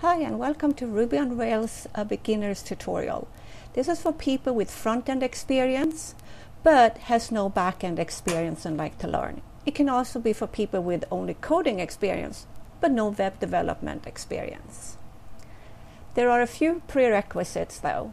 Hi and welcome to Ruby on Rails a beginner's tutorial. This is for people with front-end experience but has no back-end experience and like to learn. It can also be for people with only coding experience but no web development experience. There are a few prerequisites though.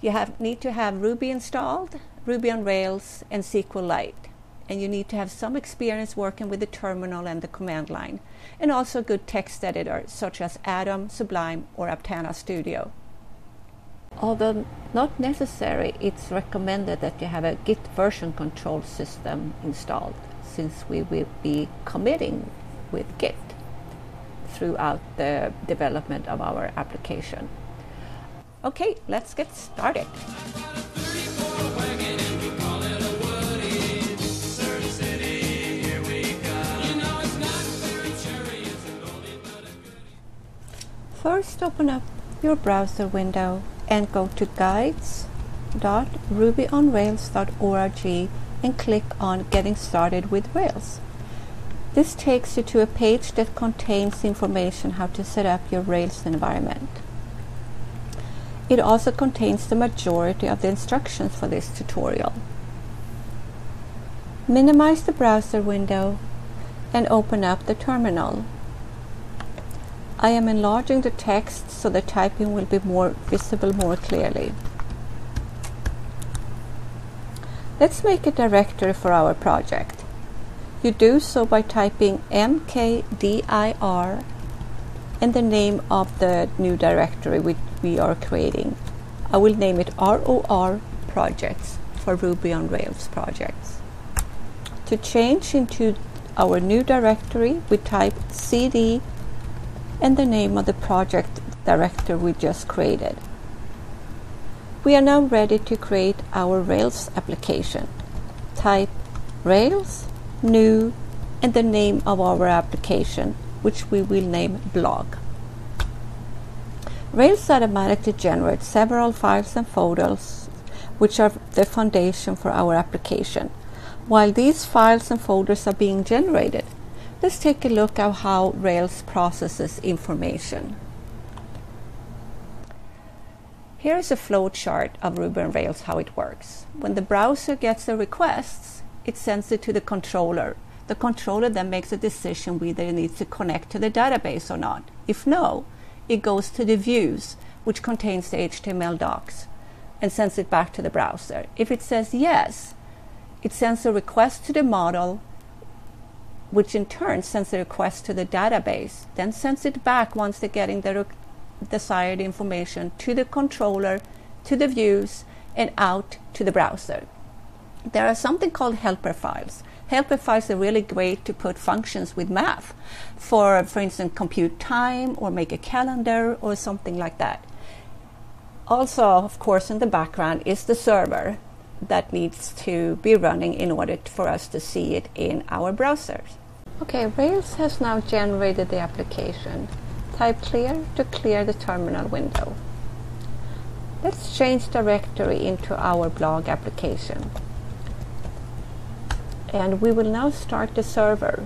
You have, need to have Ruby installed, Ruby on Rails and SQLite and you need to have some experience working with the terminal and the command line, and also a good text editor such as Atom, Sublime, or Aptana Studio. Although not necessary, it's recommended that you have a Git version control system installed, since we will be committing with Git throughout the development of our application. Okay, let's get started. First open up your browser window and go to guides.rubyonrails.org and click on Getting Started with Rails. This takes you to a page that contains information how to set up your Rails environment. It also contains the majority of the instructions for this tutorial. Minimize the browser window and open up the terminal. I am enlarging the text so the typing will be more visible more clearly. Let's make a directory for our project. You do so by typing mkdir and the name of the new directory which we are creating. I will name it ROR projects for Ruby on Rails projects. To change into our new directory, we type cd and the name of the project director we just created. We are now ready to create our Rails application. Type Rails, new, and the name of our application, which we will name blog. Rails automatically generates several files and folders, which are the foundation for our application. While these files and folders are being generated, Let's take a look at how Rails processes information. Here is a flowchart of Ruby on Rails how it works. When the browser gets the requests, it sends it to the controller. The controller then makes a decision whether it needs to connect to the database or not. If no, it goes to the views, which contains the HTML docs, and sends it back to the browser. If it says yes, it sends a request to the model which in turn sends the request to the database, then sends it back once they're getting the desired information to the controller, to the views, and out to the browser. There are something called helper files. Helper files are really great to put functions with math for, for instance, compute time or make a calendar or something like that. Also, of course, in the background is the server that needs to be running in order for us to see it in our browsers. Okay, Rails has now generated the application. Type clear to clear the terminal window. Let's change directory into our blog application. And we will now start the server.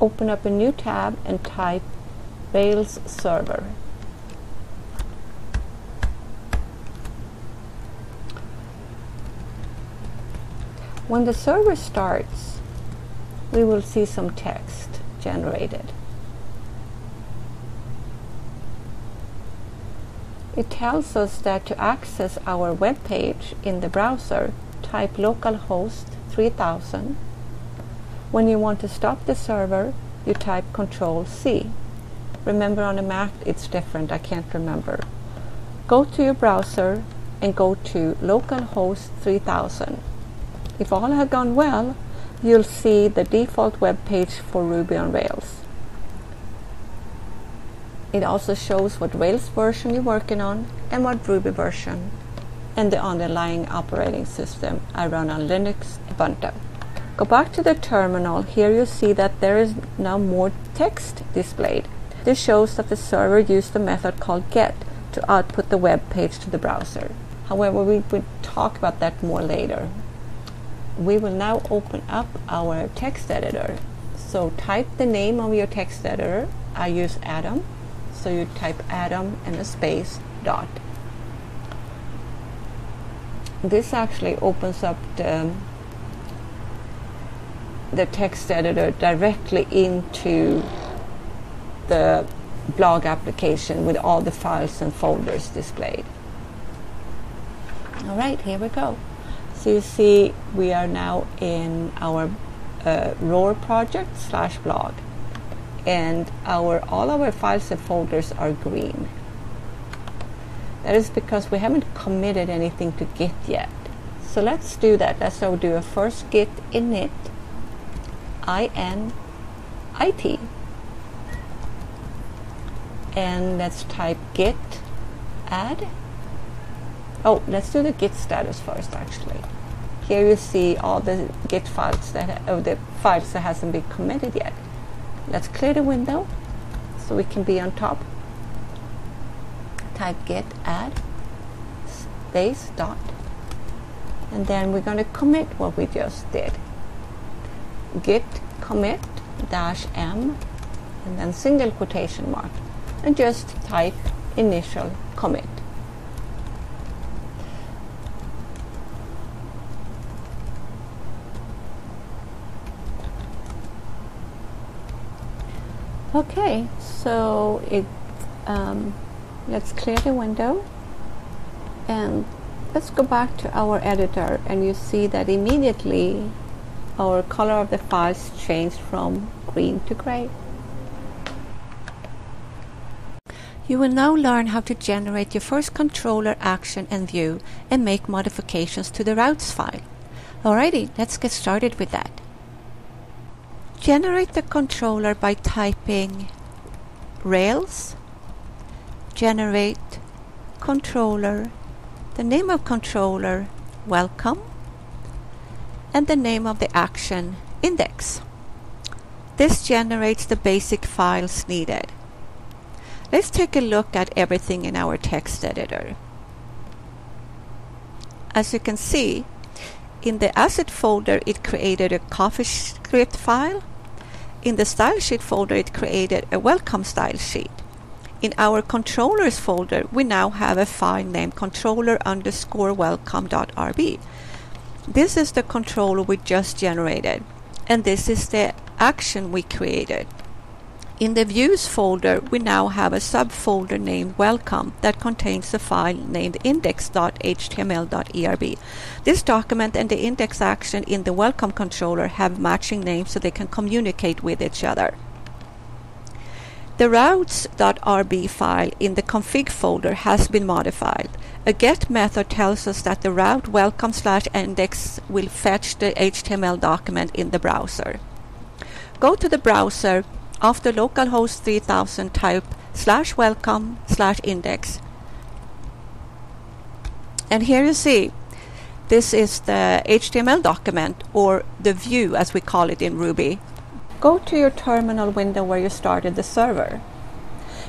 Open up a new tab and type Rails server. When the server starts, we will see some text generated. It tells us that to access our web page in the browser, type localhost 3000. When you want to stop the server, you type Control C. Remember on a Mac it's different, I can't remember. Go to your browser and go to localhost 3000. If all had gone well, you'll see the default web page for Ruby on Rails. It also shows what Rails version you're working on and what Ruby version and the underlying operating system. I run on Linux Ubuntu. Go back to the terminal. Here you see that there is now more text displayed. This shows that the server used a method called get to output the web page to the browser. However, we will talk about that more later we will now open up our text editor. So type the name of your text editor. I use Atom, So you type atom and a space dot. This actually opens up the, the text editor directly into the blog application with all the files and folders displayed. All right, here we go. So you see we are now in our uh, ROR project slash blog and our all our files and folders are green. That is because we haven't committed anything to Git yet. So let's do that. Let's so do a first git init init and let's type git add oh let's do the git status first actually. Here you see all the git files that of the files that hasn't been committed yet. Let's clear the window so we can be on top. Type git add space dot and then we're going to commit what we just did. Git commit dash m and then single quotation mark and just type initial commit. Okay, so it um, let's clear the window and let's go back to our editor and you see that immediately our color of the files changed from green to gray. You will now learn how to generate your first controller action and view and make modifications to the routes file. Alrighty, let's get started with that. Generate the controller by typing Rails, generate controller, the name of controller, welcome, and the name of the action, index. This generates the basic files needed. Let's take a look at everything in our text editor. As you can see, in the asset folder it created a CoffeeScript file. In the style sheet folder it created a welcome style sheet. In our controllers folder we now have a file named controller underscore welcome.rb. This is the controller we just generated and this is the action we created. In the Views folder, we now have a subfolder named Welcome that contains a file named index.html.erb. This document and the index action in the Welcome controller have matching names so they can communicate with each other. The routes.rb file in the config folder has been modified. A get method tells us that the route welcome slash index will fetch the HTML document in the browser. Go to the browser after localhost 3000 type slash welcome slash index. And here you see this is the HTML document or the view as we call it in Ruby. Go to your terminal window where you started the server.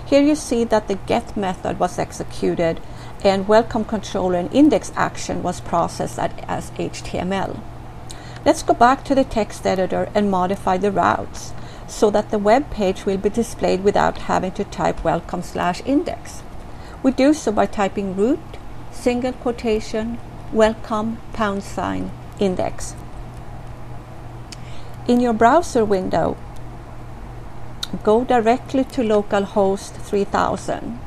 Here you see that the get method was executed and welcome controller and index action was processed as HTML. Let's go back to the text editor and modify the routes so that the web page will be displayed without having to type welcome slash index. We do so by typing root, single quotation, welcome, pound sign, index. In your browser window, go directly to localhost 3000.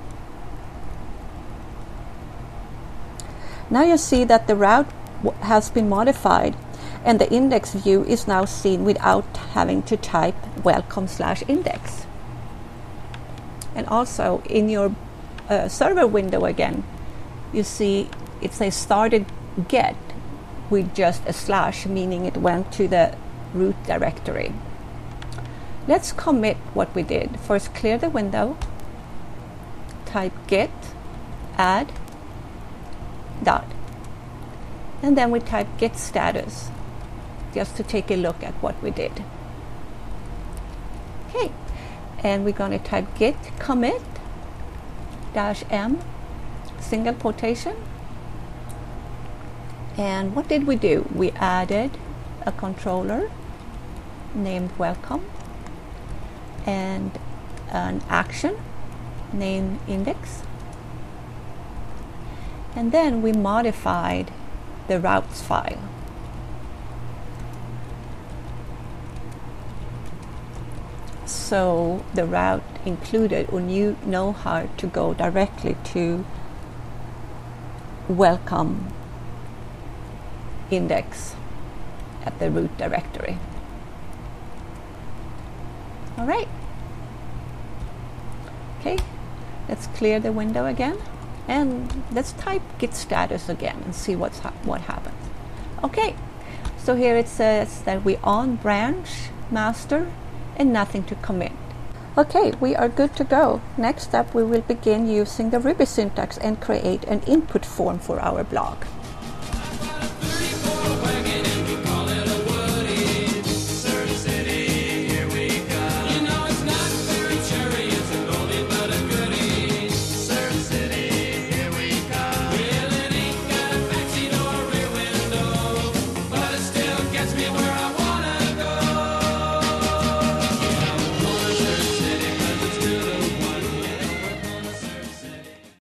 Now you see that the route has been modified and the index view is now seen without having to type welcome slash index. And also in your uh, server window again, you see it says started get with just a slash, meaning it went to the root directory. Let's commit what we did. First clear the window, type git add dot, and then we type git status just to take a look at what we did. Okay, and we're going to type git commit dash m single quotation. And what did we do? We added a controller named welcome and an action name index. And then we modified the routes file. So the route included when you know how to go directly to welcome index at the root directory. All right. Okay, let's clear the window again and let's type git status again and see what's ha what happens. Okay, so here it says that we on branch master and nothing to commit. Okay, we are good to go. Next up, we will begin using the Ruby syntax and create an input form for our blog.